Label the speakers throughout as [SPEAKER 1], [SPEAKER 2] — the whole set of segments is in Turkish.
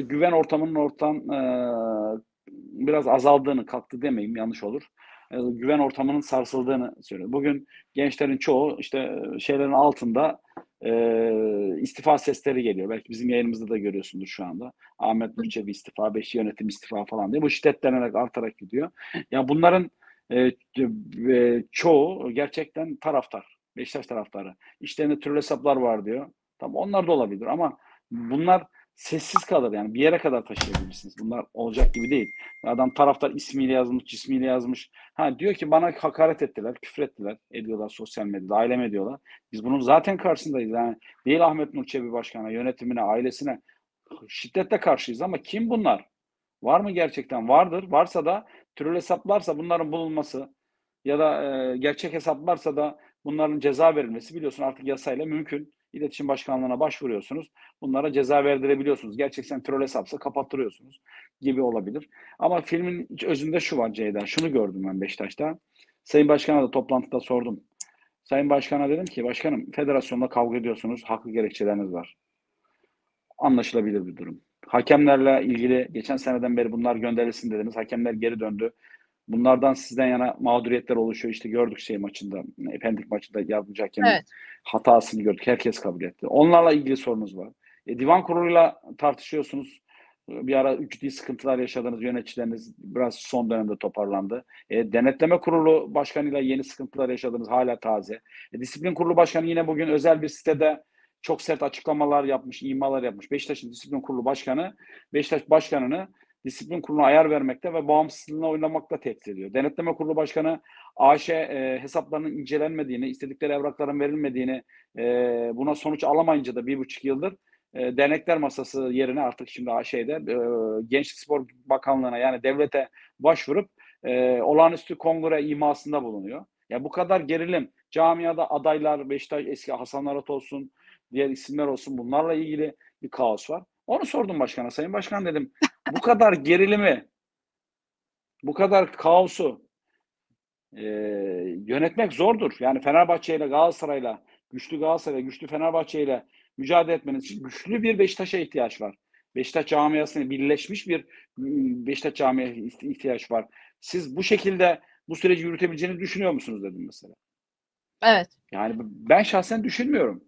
[SPEAKER 1] güven ortamının ortam e, biraz azaldığını, kalktı demeyeyim yanlış olur. E, güven ortamının sarsıldığını söylüyor. Bugün gençlerin çoğu işte şeylerin altında e, istifa sesleri geliyor. Belki bizim yayınımızda da görüyorsundur şu anda. Ahmet Nurçevi istifa, Beşi yönetim istifa falan diye. Bu şiddetlenerek artarak gidiyor. Ya bunların e, e, çoğu gerçekten taraftar. Beşiktaş taraftarı. İşlerinde türlü hesaplar var diyor. Tamam onlar da olabilir ama bunlar sessiz kalır yani bir yere kadar taşıyabilirsiniz. Bunlar olacak gibi değil. Adam taraftar ismiyle yazmış, cismiyle yazmış. Ha diyor ki bana hakaret ettiler, küfür ettiler, ediyorlar sosyal medyada, aileme ediyorlar. Biz bunun zaten karşısındayız. Yani değil Ahmet Nur Çebi Başkan'a, yönetimine, ailesine şiddetle karşıyız ama kim bunlar? Var mı gerçekten? Vardır. Varsa da türlü hesaplarsa bunların bulunması ya da e, gerçek hesaplarsa da bunların ceza verilmesi biliyorsun artık yasayla mümkün. İletişim Başkanlığı'na başvuruyorsunuz. Bunlara ceza verdirebiliyorsunuz. Gerçekten troll hesapsa kapattırıyorsunuz gibi olabilir. Ama filmin özünde şu var Ceyda. Şunu gördüm ben Beşiktaş'ta. Sayın Başkan'a da toplantıda sordum. Sayın Başkan'a dedim ki başkanım federasyonla kavga ediyorsunuz. Haklı gerekçeleriniz var. Anlaşılabilir bir durum. Hakemlerle ilgili geçen seneden beri bunlar gönderilsin dediniz. Hakemler geri döndü. Bunlardan sizden yana mağduriyetler oluşuyor. İşte gördük şey maçında, Pendik maçında yardımcı hakemin evet. hatasını gördük. Herkes kabul etti. Onlarla ilgili sorunuz var. E, divan kuruluyla tartışıyorsunuz. Bir ara ciddi sıkıntılar yaşadığınız yöneticileriniz biraz son dönemde toparlandı. E, denetleme kurulu başkanıyla yeni sıkıntılar yaşadınız hala taze. E, disiplin kurulu başkanı yine bugün özel bir sitede çok sert açıklamalar yapmış, imalar yapmış. Beşiktaş'ın disiplin kurulu başkanı, Beşiktaş başkanını disiplin kuruluna ayar vermekte ve bağımsızlığına oynamakla tehdit ediyor. Denetleme Kurulu Başkanı AŞ e, hesaplarının incelenmediğini, istedikleri evrakların verilmediğini, e, buna sonuç alamayınca da bir buçuk yıldır e, dernekler masası yerine artık şimdi AŞ'de e, Gençlik Spor Bakanlığı'na yani devlete başvurup e, olağanüstü kongre imasında bulunuyor. Ya bu kadar gerilim camiada adaylar Beşiktaş eski Hasan Arat olsun, diğer isimler olsun bunlarla ilgili bir kaos var. Onu sordum başkana. Sayın Başkan dedim bu kadar gerilimi, bu kadar kaosu e, yönetmek zordur. Yani Fenerbahçe ile Galatasaray'la, güçlü Galatasaray, güçlü Fenerbahçe ile mücadele etmeniz için güçlü bir Beşiktaş'a ihtiyaç var. Beşiktaş camiasına birleşmiş bir Beşiktaş camiye ihtiyaç var. Siz bu şekilde bu süreci yürütebileceğini düşünüyor musunuz dedim mesela.
[SPEAKER 2] Evet.
[SPEAKER 1] Yani ben şahsen düşünmüyorum.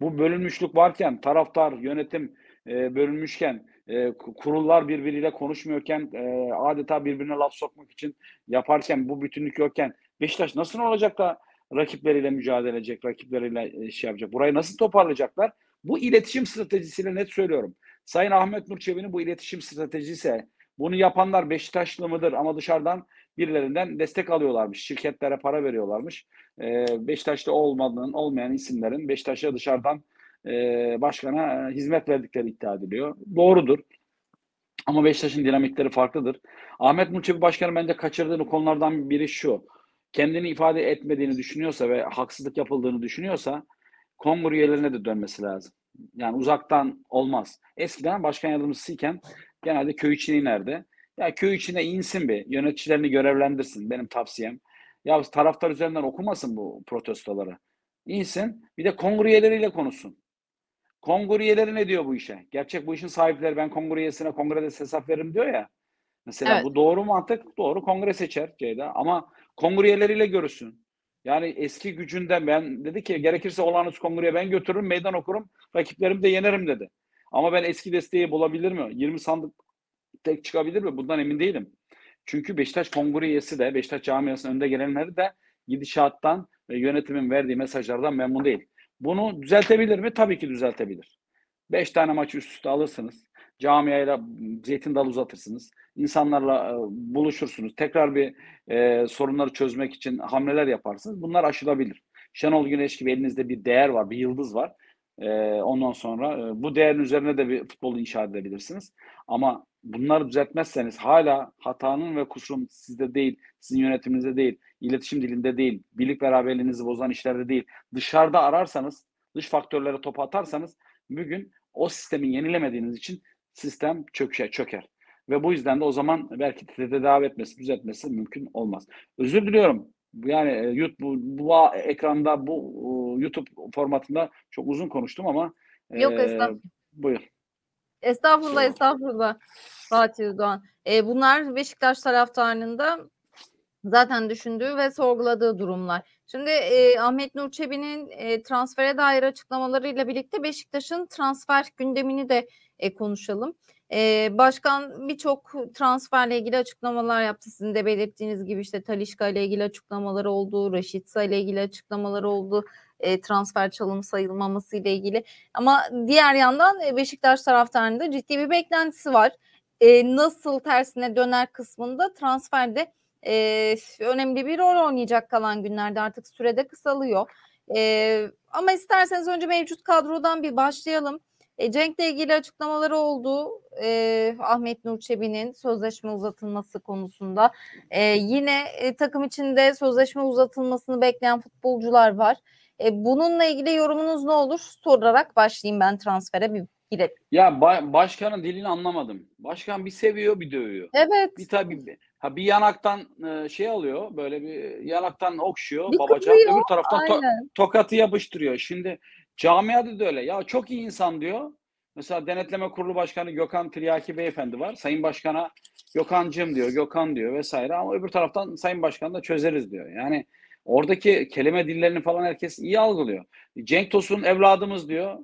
[SPEAKER 1] Bu bölünmüşlük varken, taraftar, yönetim e, bölünmüşken, e, kurullar birbiriyle konuşmuyorken, e, adeta birbirine laf sokmak için yaparken, bu bütünlük yokken Beşiktaş nasıl olacak da rakipleriyle mücadele edecek, rakipleriyle şey yapacak? Burayı nasıl toparlayacaklar? Bu iletişim stratejisiyle net söylüyorum. Sayın Ahmet Nur bu iletişim stratejisi bunu yapanlar Beşiktaşlı mıdır ama dışarıdan birilerinden destek alıyorlarmış. Şirketlere para veriyorlarmış. Ee, Beşiktaş'ta olmadığın, olmayan isimlerin Beşiktaş'a dışarıdan e, başkana e, hizmet verdikleri iddia ediliyor. Doğrudur. Ama Beşiktaş'ın dinamikleri farklıdır. Ahmet Nurçebi Başkanı bence kaçırdığını konulardan biri şu. Kendini ifade etmediğini düşünüyorsa ve haksızlık yapıldığını düşünüyorsa kongre üyelerine de dönmesi lazım. Yani uzaktan olmaz. Eskiden başkan yardımcısıyken genelde köy içine inerdi. Ya köy içine insin bir, yöneticilerini görevlendirsin benim tavsiyem. Ya taraftar üzerinden okumasın bu protestoları. İnsin, bir de kongre üyeleriyle konuşsun. Kongre üyeleri ne diyor bu işe? Gerçek bu işin sahipleri ben kongre üyesine kongrede hesap veririm diyor ya. Mesela evet. bu doğru mantık, doğru kongre seçer Ceyda ama kongre üyeleriyle görüşsün. Yani eski gücünde ben dedi ki gerekirse olağanüstü kongreye ben götürürüm, meydan okurum, rakiplerimi de yenerim dedi. Ama ben eski desteği bulabilir mi? 20 sandık tek çıkabilir mi? Bundan emin değilim. Çünkü Beşiktaş kongre üyesi de, Beşiktaş camiasının önde gelenleri de gidişattan ve yönetimin verdiği mesajlardan memnun değil. Bunu düzeltebilir mi? Tabii ki düzeltebilir. Beş tane maç üst üste alırsınız. Camiayla zeytin dalı uzatırsınız. İnsanlarla e, buluşursunuz. Tekrar bir e, sorunları çözmek için hamleler yaparsınız. Bunlar aşılabilir. Şenol Güneş gibi elinizde bir değer var, bir yıldız var. E, ondan sonra e, bu değerin üzerine de bir futbolu inşa edebilirsiniz. Ama bunları düzeltmezseniz hala hatanın ve kusurun sizde değil, sizin yönetiminizde değil, iletişim dilinde değil, birlik beraberliğinizi bozan işlerde değil, dışarıda ararsanız, dış faktörlere top atarsanız bugün o sistemi yenilemediğiniz için sistem çöker, çöker. Ve bu yüzden de o zaman belki tedavi etmesi, düzeltmesi mümkün olmaz. Özür diliyorum. Yani e, YouTube, bu, bu ekranda, bu YouTube formatında çok uzun konuştum ama
[SPEAKER 2] Yok e, estağfurullah.
[SPEAKER 1] Buyur.
[SPEAKER 2] Estağfurullah, estağfurullah Fatih Doğan. E, bunlar Beşiktaş taraftarının da zaten düşündüğü ve sorguladığı durumlar. Şimdi e, Ahmet Nur Çebi'nin e, transfere dair açıklamalarıyla birlikte Beşiktaş'ın transfer gündemini de e, konuşalım. E, başkan birçok transferle ilgili açıklamalar yaptı. Sizin de belirttiğiniz gibi işte Talişka ile ilgili açıklamaları oldu, Raşitsa ile ilgili açıklamaları oldu. E, transfer çalım sayılmaması ile ilgili. Ama diğer yandan Beşiktaş taraftarında ciddi bir beklentisi var. E, nasıl tersine döner kısmında transferde e, önemli bir rol oynayacak kalan günlerde artık sürede kısalıyor. E, ama isterseniz önce mevcut kadrodan bir başlayalım. E, Cenk'le ilgili açıklamaları oldu. E, Ahmet Nur Çebi'nin sözleşme uzatılması konusunda. E, yine e, takım içinde sözleşme uzatılmasını bekleyen futbolcular var. E, bununla ilgili yorumunuz ne olur? Sorarak başlayayım ben transfere bir girelim.
[SPEAKER 1] Ya ba- başkanın dilini anlamadım. Başkan bir seviyor bir dövüyor.
[SPEAKER 2] Evet.
[SPEAKER 1] Bir tabii ha bir yanaktan e, şey alıyor böyle bir yanaktan okşuyor
[SPEAKER 2] Bir
[SPEAKER 1] babacan öbür taraftan to- tokatı yapıştırıyor. Şimdi camiada da öyle. Ya çok iyi insan diyor. Mesela Denetleme Kurulu Başkanı Gökhan Tiryaki Beyefendi var. Sayın Başkan'a Gökhan'cım diyor, Gökhan diyor vesaire ama öbür taraftan Sayın Başkan da çözeriz diyor. Yani oradaki kelime dillerini falan herkes iyi algılıyor. Cenk Tosun evladımız diyor.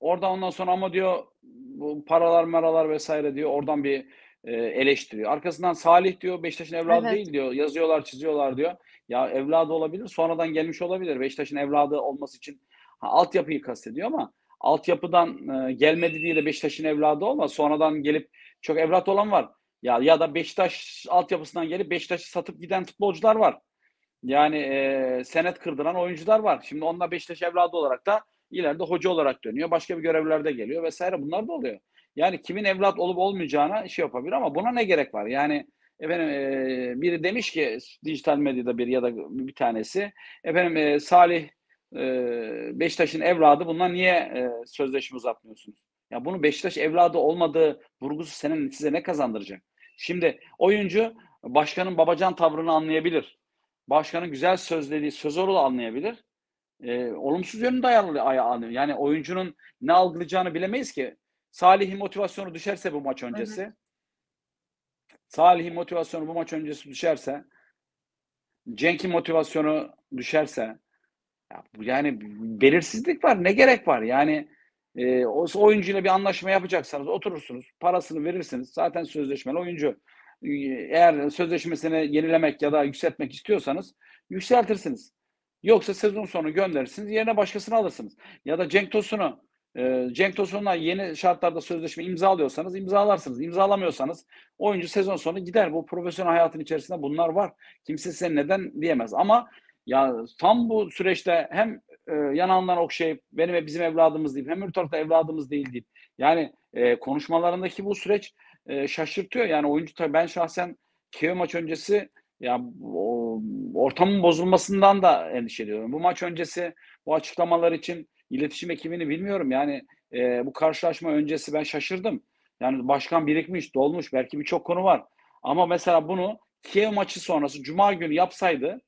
[SPEAKER 1] Orada ondan sonra ama diyor bu paralar maralar vesaire diyor. Oradan bir e, eleştiriyor. Arkasından Salih diyor Beşiktaş'ın evladı
[SPEAKER 2] Evet.
[SPEAKER 1] değil diyor. Yazıyorlar, çiziyorlar diyor. Ya evladı olabilir, sonradan gelmiş olabilir. Beşiktaş'ın evladı olması için ha, altyapıyı kastediyor ama altyapıdan e, gelmedi diye de Beşiktaş'ın evladı olmaz. Sonradan gelip çok evlat olan var. Ya ya da Beşiktaş altyapısından gelip Beşiktaş'ı satıp giden futbolcular var. Yani e, senet kırdıran oyuncular var. Şimdi onlar Beşiktaş evladı olarak da ileride hoca olarak dönüyor. Başka bir görevlerde geliyor vesaire. Bunlar da oluyor. Yani kimin evlat olup olmayacağına şey yapabilir ama buna ne gerek var? Yani efendim e, biri demiş ki dijital medyada bir ya da bir tanesi efendim e, Salih e, Beşiktaş'ın evladı bunlar niye e, sözleşme uzatmıyorsunuz? Ya bunu Beşiktaş evladı olmadığı vurgusu senin size ne kazandıracak? Şimdi oyuncu başkanın babacan tavrını anlayabilir. Başkanın güzel sözlediği söz orulu anlayabilir. E, olumsuz yönünde ayarlı, ayarlı. Yani oyuncunun ne algılayacağını bilemeyiz ki. Salih'in motivasyonu düşerse bu maç öncesi. Salih'in motivasyonu bu maç öncesi düşerse, Cenk'in motivasyonu düşerse, yani belirsizlik var. Ne gerek var? Yani e, o oyuncuyla bir anlaşma yapacaksanız oturursunuz, parasını verirsiniz. Zaten sözleşmeli oyuncu. Eğer sözleşmesini yenilemek ya da yükseltmek istiyorsanız yükseltirsiniz. Yoksa sezon sonu gönderirsiniz, yerine başkasını alırsınız. Ya da Cenk Tosun'u Cenk Tosun'la yeni şartlarda sözleşme imzalıyorsanız imzalarsınız. İmzalamıyorsanız oyuncu sezon sonu gider. Bu profesyonel hayatın içerisinde bunlar var. Kimse size neden diyemez. Ama ya tam bu süreçte hem e, yanağından okşayıp benim ve bizim evladımız deyip hem öbür tarafta evladımız değil deyip yani e, konuşmalarındaki bu süreç e, şaşırtıyor. Yani oyuncu tabii ben şahsen Kiev maç öncesi ya o, ortamın bozulmasından da endişe ediyorum. Bu maç öncesi bu açıklamalar için iletişim ekibini bilmiyorum. Yani e, bu karşılaşma öncesi ben şaşırdım. Yani başkan birikmiş, dolmuş. Belki birçok konu var. Ama mesela bunu Kiev maçı sonrası Cuma günü yapsaydı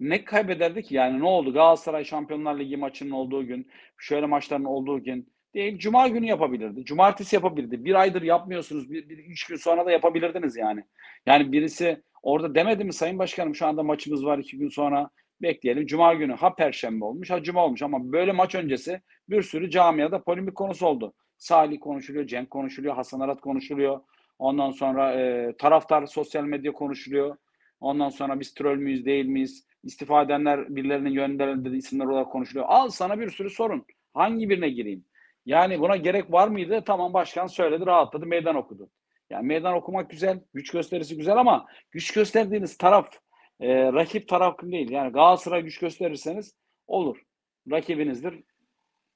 [SPEAKER 1] ne kaybederdi ki? Yani ne oldu? Galatasaray Şampiyonlar Ligi maçının olduğu gün, şöyle maçların olduğu gün değil. Cuma günü yapabilirdi. Cumartesi yapabilirdi. Bir aydır yapmıyorsunuz. Bir, bir üç gün sonra da yapabilirdiniz yani. Yani birisi orada demedi mi Sayın Başkanım şu anda maçımız var iki gün sonra bekleyelim. Cuma günü ha perşembe olmuş ha cuma olmuş ama böyle maç öncesi bir sürü camiada polemik konusu oldu. Salih konuşuluyor, Cenk konuşuluyor, Hasan Arat konuşuluyor. Ondan sonra e, taraftar sosyal medya konuşuluyor. Ondan sonra biz troll müyüz değil miyiz? İstifa edenler birilerinin yönlendirildiği isimler olarak konuşuluyor. Al sana bir sürü sorun. Hangi birine gireyim? Yani buna gerek var mıydı? Tamam başkan söyledi, rahatladı, meydan okudu. Yani meydan okumak güzel, güç gösterisi güzel ama güç gösterdiğiniz taraf e, rakip taraf değil. Yani Galatasaray güç gösterirseniz olur. Rakibinizdir.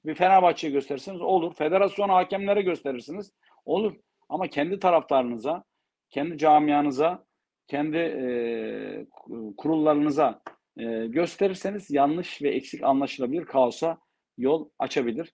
[SPEAKER 1] Bir Fenerbahçe'ye gösterirseniz olur. Federasyon hakemlere gösterirsiniz. Olur. Ama kendi taraftarınıza, kendi camianıza, kendi e, kurullarınıza e, gösterirseniz yanlış ve eksik anlaşılabilir kaosa yol açabilir.